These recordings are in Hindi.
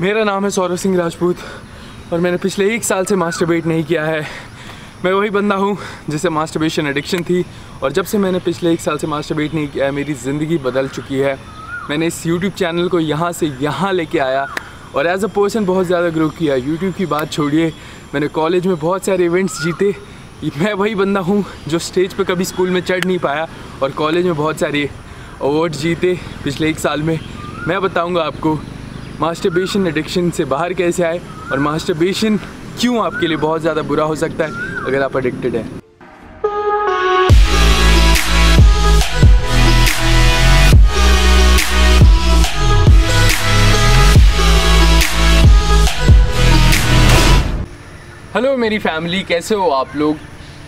मेरा नाम है सौरभ सिंह राजपूत और मैंने पिछले एक साल से मास्टरबेट नहीं किया है। मैं वही बंदा हूँ जिसे मास्टरबेशन एडिक्शन थी और जब से मैंने पिछले एक साल से मास्टरबेट नहीं किया है, मेरी ज़िंदगी बदल चुकी है। मैंने इस यूट्यूब चैनल को यहाँ से यहाँ लेके आया और एज अ पर्सन बहुत ज़्यादा ग्रो किया। यूट्यूब की बात छोड़िए, मैंने कॉलेज में बहुत सारे इवेंट्स जीते। मैं वही बंदा हूँ जो स्टेज पे कभी स्कूल में चढ़ नहीं पाया और कॉलेज में बहुत सारे अवार्ड जीते पिछले एक साल में। मैं बताऊँगा आपको मास्टरबेशन एडिक्शन से बाहर कैसे आए और मास्टरबेशन क्यों आपके लिए बहुत ज़्यादा बुरा हो सकता है? अगर आप एडिक्टेड हैं। हेलो मेरी फैमिली कैसे हो आप लोग?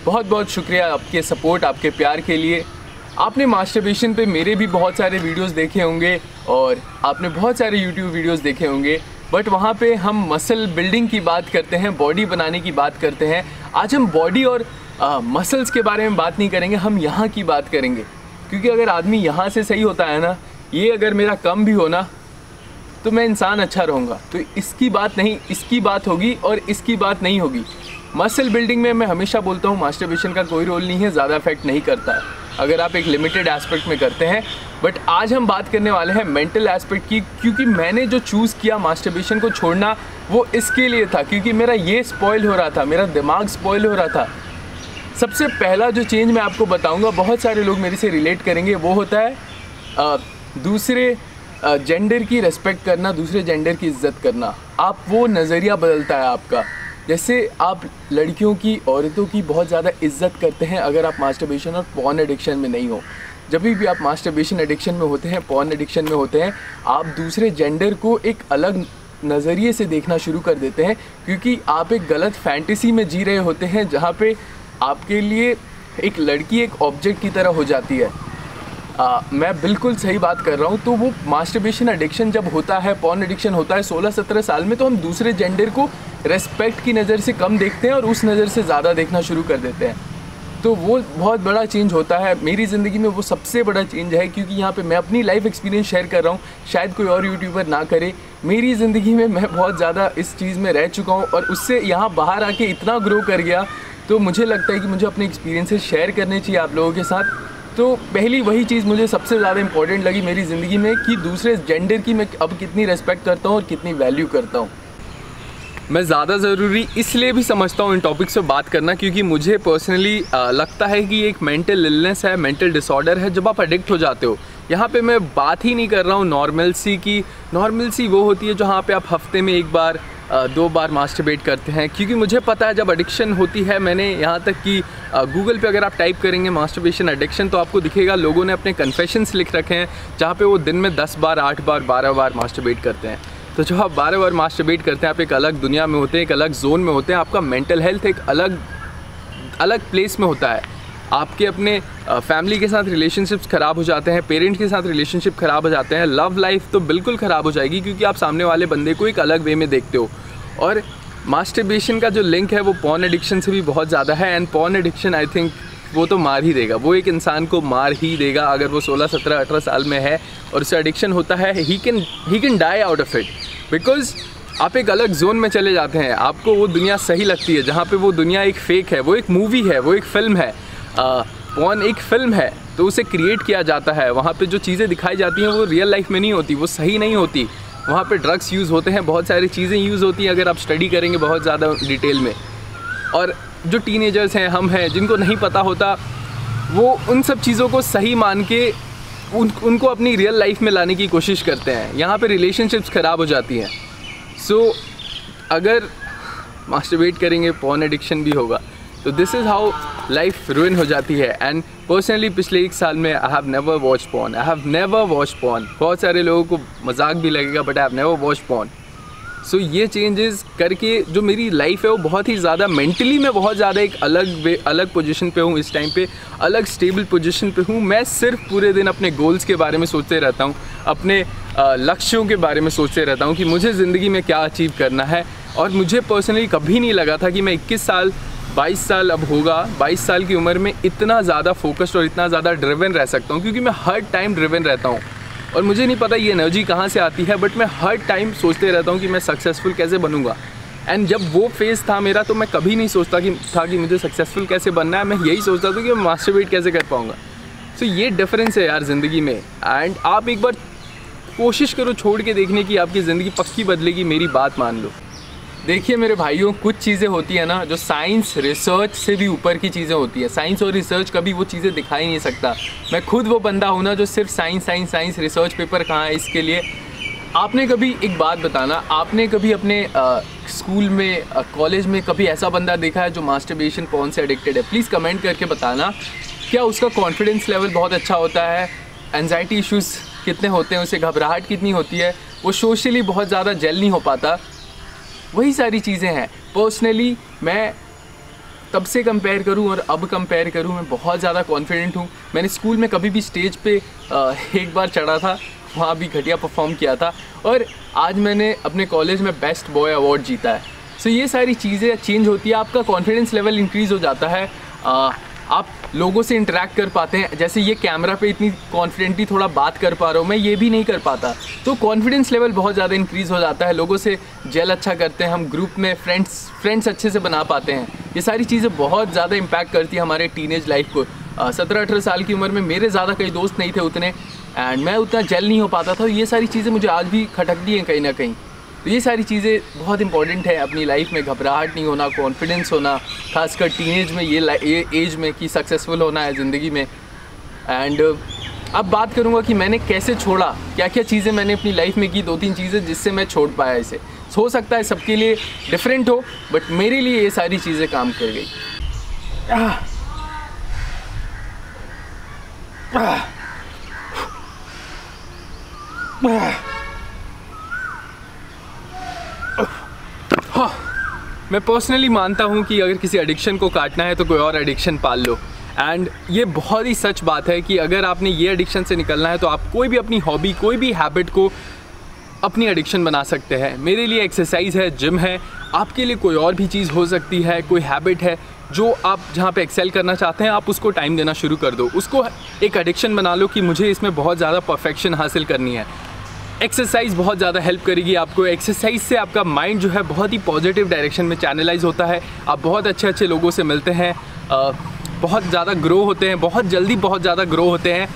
बहुत बहुत शुक्रिया आपके सपोर्ट आपके प्यार के लिए। आपने मास्टरबेशन पे मेरे भी बहुत सारे वीडियोस देखे होंगे और आपने बहुत सारे यूट्यूब वीडियोस देखे होंगे बट वहाँ पे हम मसल बिल्डिंग की बात करते हैं बॉडी बनाने की बात करते हैं। आज हम बॉडी और मसल्स के बारे में बात नहीं करेंगे, हम यहाँ की बात करेंगे। क्योंकि अगर आदमी यहाँ से सही होता है ना, ये अगर मेरा कम भी हो ना तो मैं इंसान अच्छा रहूँगा। तो इसकी बात नहीं, इसकी बात होगी और इसकी बात नहीं होगी। मसल बिल्डिंग में मैं हमेशा बोलता हूँ मास्टरबेशन का कोई रोल नहीं है, ज़्यादा इफ़ेक्ट नहीं करता है। अगर आप एक लिमिटेड एस्पेक्ट में करते हैं बट आज हम बात करने वाले हैं मेंटल एस्पेक्ट की क्योंकि मैंने जो चूज़ किया मास्टरबेशन को छोड़ना वो इसके लिए था क्योंकि मेरा ये स्पॉइल हो रहा था मेरा दिमाग स्पॉइल हो रहा था। सबसे पहला जो चेंज मैं आपको बताऊँगा बहुत सारे लोग मेरे से रिलेट करेंगे वो होता है आ, दूसरे जेंडर की रेस्पेक्ट करना दूसरे जेंडर की इज़्ज़त करना। आप वो नज़रिया बदलता है आपका। जैसे आप लड़कियों की, औरतों की बहुत ज़्यादा इज़्ज़त करते हैं अगर आप मास्टरबेशन और पॉन एडिक्शन में नहीं हो। जब भी आप मास्टरबेशन एडिक्शन में होते हैं पॉन एडिक्शन में होते हैं, आप दूसरे जेंडर को एक अलग नज़रिए से देखना शुरू कर देते हैं, क्योंकि आप एक गलत फैंटेसी में जी रहे होते हैं जहाँ पे आपके लिए एक लड़की एक ऑब्जेक्ट की तरह हो जाती है। आ, मैं बिल्कुल सही बात कर रहा हूँ। तो वो मास्टरबेशन एडिक्शन जब होता है पॉन एडिक्शन होता है 16-17 साल में तो हम दूसरे जेंडर को रेस्पेक्ट की नज़र से कम देखते हैं और उस नज़र से ज़्यादा देखना शुरू कर देते हैं। तो वो बहुत बड़ा चेंज होता है। मेरी ज़िंदगी में वो सबसे बड़ा चेंज है क्योंकि यहाँ पे मैं अपनी लाइफ एक्सपीरियंस शेयर कर रहा हूँ। शायद कोई और यूट्यूबर ना करे। मेरी ज़िंदगी में मैं बहुत ज़्यादा इस चीज़ में रह चुका हूँ और उससे यहाँ बाहर आके इतना ग्रो कर गया। तो मुझे लगता है कि मुझे अपने एक्सपीरियंसेस शेयर करने चाहिए आप लोगों के साथ। तो पहली वही चीज़ मुझे सबसे ज़्यादा इंपॉर्टेंट लगी मेरी ज़िंदगी में कि दूसरे जेंडर की मैं अब कितनी रेस्पेक्ट करता हूँ और कितनी वैल्यू करता हूँ। मैं ज़्यादा ज़रूरी इसलिए भी समझता हूँ इन टॉपिक्स पे बात करना क्योंकि मुझे पर्सनली लगता है कि एक मेंटल इलनेस है मेंटल डिसऑर्डर है, जब आप एडिक्ट हो जाते हो। यहाँ पे मैं बात ही नहीं कर रहा हूँ नॉर्मल सी की। नॉर्मल सी वो होती है जहाँ पे आप हफ़्ते में एक बार दो बार मास्टरबेट करते हैं, क्योंकि मुझे पता है जब एडिक्शन होती है, मैंने यहाँ तक कि गूगल पे अगर आप टाइप करेंगे मास्टरबेशन एडिक्शन तो आपको दिखेगा लोगों ने अपने कन्फेशंस लिख रखे हैं, जहाँ पे वो दिन में दस बार, आठ बार, बारह बार मास्टरबेट करते हैं। तो जब आप बारह बार मास्टरबेट करते हैं, आप एक अलग दुनिया में होते हैं, एक अलग जोन में होते हैं, आपका मेंटल हेल्थ एक अलग अलग प्लेस में होता है। आपके अपने फैमिली के साथ रिलेशनशिप्स ख़राब हो जाते हैं पेरेंट्स के साथ रिलेशनशिप ख़राब हो जाते हैं लव लाइफ तो बिल्कुल ख़राब हो जाएगी क्योंकि आप सामने वाले बंदे को एक अलग वे में देखते हो। और मास्टरबेशन का जो लिंक है वो पॉन एडिक्शन से भी बहुत ज़्यादा है and porn addiction I think वो तो मार ही देगा। वो एक इंसान को मार ही देगा अगर वो 16, 17, 18 साल में है और उसे एडिक्शन होता है he can he can die out of it because आप एक अलग जोन में चले जाते हैं। आपको वो दुनिया सही लगती है जहाँ पे वो दुनिया एक फेक है वो एक मूवी है वो एक फ़िल्म है। पॉन एक फ़िल्म है तो उसे क्रिएट किया जाता है। वहाँ पे जो चीज़ें दिखाई जाती हैं वो रियल लाइफ में नहीं होती वो सही नहीं होती। वहाँ पे ड्रग्स यूज़ होते हैं बहुत सारी चीज़ें यूज़ होती हैं अगर आप स्टडी करेंगे बहुत ज़्यादा डिटेल में। और जो टीनेजर्स हैं हम हैं जिनको नहीं पता होता वो उन सब चीज़ों को सही मान के उन उनको अपनी रियल लाइफ में लाने की कोशिश करते हैं। यहाँ पे रिलेशनशिप्स ख़राब हो जाती हैं। सो so, अगर मास्टरबेट करेंगे पॉन एडिक्शन भी होगा। तो this is how life ruin हो जाती है. एंड पर्सनली पिछले एक साल में I have never watch porn I have never watch porn बहुत सारे लोगों को मज़ाक भी लगेगा but I have never watch porn so ये चेंजेस करके जो मेरी लाइफ है, वो बहुत ही ज़्यादा मेंटली मैं बहुत ज़्यादा एक अलग वे, अलग पोजीशन पे हूँ इस टाइम पे. अलग स्टेबल पोजीशन पे हूँ. मैं सिर्फ़ पूरे दिन अपने गोल्स के बारे में सोचते रहता हूँ. अपने लक्ष्यों के बारे में सोचते रहता हूँ कि मुझे ज़िंदगी में क्या अचीव करना है. और मुझे पर्सनली कभी नहीं लगा था कि मैं 21 साल 22 साल अब होगा 22 साल की उम्र में इतना ज़्यादा फोकस्ड और इतना ज़्यादा ड्रिवन रह सकता हूँ क्योंकि मैं हर टाइम ड्रिवन रहता हूँ। और मुझे नहीं पता ये एनर्जी कहाँ से आती है बट मैं हर टाइम सोचते रहता हूँ कि मैं सक्सेसफुल कैसे बनूँगा। एंड जब वो फ़ेज़ था मेरा तो मैं कभी नहीं सोचता कि था कि मुझे सक्सेसफुल कैसे बनना है मैं यही सोचता था कि मैं मास्टर कैसे कर पाऊँगा। सो so, ये डिफरेंस है यार ज़िंदगी में। एंड आप एक बार कोशिश करो छोड़ के देखने की आपकी ज़िंदगी पक्की बदलेगी मेरी बात मान लो। देखिए मेरे भाइयों कुछ चीज़ें होती हैं ना जो साइंस रिसर्च से भी ऊपर की चीज़ें होती हैं। साइंस और रिसर्च कभी वो चीज़ें दिखा ही नहीं सकता। मैं खुद वो बंदा हूँ ना जो सिर्फ़ science science science research paper कहाँ है इसके लिए। आपने कभी एक बात बताना आपने कभी अपने आ, स्कूल में कॉलेज में कभी ऐसा बंदा देखा है जो मास्टरबेशन कौन से एडिक्टेड है? प्लीज़ कमेंट करके बताना क्या उसका कॉन्फिडेंस लेवल बहुत अच्छा होता है? एनजाइटी इश्यूज़ कितने होते हैं? उसे घबराहट कितनी होती है? वो सोशली बहुत ज़्यादा जेल नहीं हो पाता। वही सारी चीज़ें हैं। पर्सनली मैं तब से कंपेयर करूँ और अब कंपेयर करूँ, मैं बहुत ज़्यादा कॉन्फिडेंट हूँ। मैंने स्कूल में कभी भी स्टेज पे एक बार चढ़ा था, वहाँ भी घटिया परफॉर्म किया था। और आज मैंने अपने कॉलेज में बेस्ट बॉय अवार्ड जीता है। सो so ये सारी चीज़ें चेंज होती है, आपका कॉन्फिडेंस लेवल इंक्रीज़ हो जाता है। आप लोगों से इंटरेक्ट कर पाते हैं। जैसे ये कैमरा पे इतनी कॉन्फिडेंटली थोड़ा बात कर पा रहा हूँ, मैं ये भी नहीं कर पाता। तो कॉन्फिडेंस लेवल बहुत ज़्यादा इंक्रीज़ हो जाता है। लोगों से जेल अच्छा करते हैं, हम ग्रुप में फ्रेंड्स फ्रेंड्स अच्छे से बना पाते हैं। ये सारी चीज़ें बहुत ज़्यादा इम्पैक्ट करती है हमारे टीनेज लाइफ को। सत्रह अठारह साल की उम्र में मेरे ज़्यादा कई दोस्त नहीं थे उतने एंड मैं उतना जेल नहीं हो पाता था। ये सारी चीज़ें मुझे आज भी खटकती हैं कहीं ना कहीं। तो ये सारी चीज़ें बहुत इंपॉर्टेंट है अपनी लाइफ में घबराहट नहीं होना कॉन्फिडेंस होना खासकर टीनेज में ये ये एज में कि सक्सेसफुल होना है ज़िंदगी में। एंड अब बात करूँगा कि मैंने कैसे छोड़ा क्या क्या चीज़ें मैंने अपनी लाइफ में की दो तीन चीज़ें जिससे मैं छोड़ पाया इसे। हो सकता है सबके लिए डिफरेंट हो बट मेरे लिए ये सारी चीज़ें काम कर गई। आ, आ, हाँ मैं पर्सनली मानता हूँ कि अगर किसी एडिक्शन को काटना है तो कोई और एडिक्शन पाल लो। एंड ये बहुत ही सच बात है कि अगर आपने ये एडिक्शन से निकलना है तो आप कोई भी अपनी हॉबी कोई भी हैबिट को अपनी एडिक्शन बना सकते हैं। मेरे लिए एक्सरसाइज है जिम है, आपके लिए कोई और भी चीज़ हो सकती है, कोई हैबिट है जो आप, जहाँ पे एक्सेल करना चाहते हैं, आप उसको टाइम देना शुरू कर दो। उसको एक एडिक्शन बना लो कि मुझे इसमें बहुत ज़्यादा परफेक्शन हासिल करनी है। एक्सरसाइज बहुत ज़्यादा हेल्प करेगी आपको। एक्सरसाइज से आपका माइंड जो है बहुत ही पॉजिटिव डायरेक्शन में चैनलाइज होता है। आप बहुत अच्छे अच्छे लोगों से मिलते हैं। बहुत ज़्यादा ग्रो होते हैं। बहुत जल्दी बहुत ज़्यादा ग्रो होते हैं।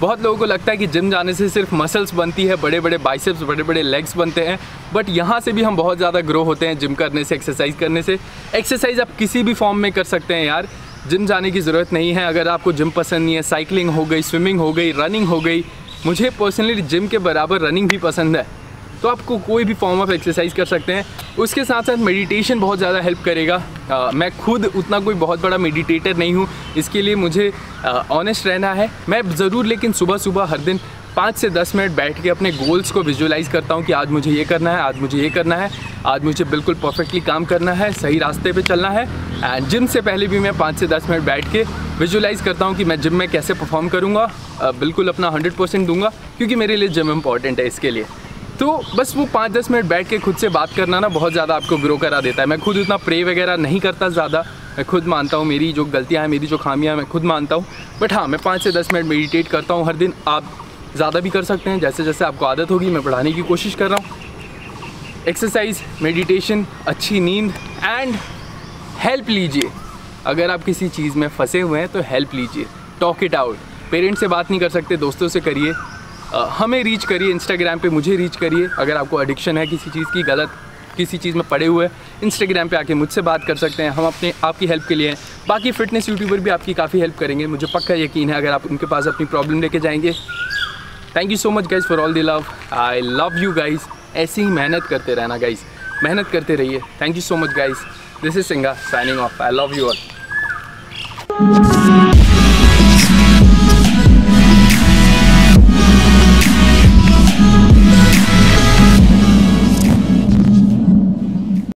बहुत लोगों को लगता है कि जिम जाने से सिर्फ़ मसल्स बनती है बड़े बड़े बाइसेप्स बड़े बड़े लेग्स बनते हैं। बट यहाँ से भी हम बहुत ज़्यादा ग्रो होते हैं जिम करने से एक्सरसाइज करने से। एक्सरसाइज आप किसी भी फॉर्म में कर सकते हैं यार। जिम जाने की ज़रूरत नहीं है। अगर आपको जिम पसंद नहीं है साइकिलिंग हो गई स्विमिंग हो गई रनिंग हो गई मुझे पर्सनली जिम के बराबर रनिंग भी पसंद है। तो आपको कोई भी फॉर्म ऑफ़ एक्सरसाइज कर सकते हैं। उसके साथ साथ मेडिटेशन बहुत ज़्यादा हेल्प करेगा। आ, मैं खुद उतना कोई बहुत बड़ा मेडिटेटर नहीं हूँ। इसके लिए मुझे ऑनेस्ट रहना है। मैं ज़रूर लेकिन सुबह सुबह हर दिन पाँच से दस मिनट बैठ के अपने गोल्स को विजुलाइज़ करता हूँ कि आज मुझे ये करना है, आज मुझे ये करना है, आज मुझे बिल्कुल परफेक्टली काम करना है, सही रास्ते पे चलना है। एंड जिम से पहले भी मैं पाँच से दस मिनट बैठ के विजुलाइज़ करता हूँ कि मैं जिम में कैसे परफॉर्म करूँगा बिल्कुल अपना हंड्रेड परसेंट दूँगा, क्योंकि मेरे लिए जिम इंपॉर्टेंट है इसके लिए। तो बस वो पाँच दस मिनट बैठ के खुद से बात करना ना बहुत ज़्यादा आपको ग्रो करा देता है। मैं खुद उतना प्रे वगैरह नहीं करता ज़्यादा, मैं खुद मानता हूँ मेरी जो गलतियाँ हैं, मेरी जो खामियाँ हैं, मैं खुद मानता हूँ। बट हाँ मैं पाँच से दस मिनट मेडिटेट करता हूँ हर दिन। आप ज़्यादा भी कर सकते हैं। जैसे जैसे आपको आदत होगी, मैं बढ़ाने की कोशिश कर रहा हूँ। एक्सरसाइज मेडिटेशन अच्छी नींद एंड हेल्प लीजिए। अगर आप किसी चीज़ में फंसे हुए हैं तो हेल्प लीजिए। टॉक इट आउट पेरेंट्स से बात नहीं कर सकते, दोस्तों से करिए। हमें रीच करिए इंस्टाग्राम पे मुझे रीच करिए। अगर आपको एडिक्शन है किसी चीज़ की, गलत, किसी चीज़ में पड़े हुए इंस्टाग्राम पे आके मुझसे बात कर सकते हैं। हम अपने, आपकी हेल्प के लिए हैं। बाकी फिटनेस यूट्यूबर भी आपकी काफ़ी हेल्प करेंगे। मुझे पक्का यकीन है, अगर आप उनके पास अपनी प्रॉब्लम लेके जाएँगे thank you so much guys for all the love I love you guys ऐसे ही मेहनत करते रहना गाइज़ मेहनत करते रहिए. Thank you so much guys this is सिंगा signing off I love you all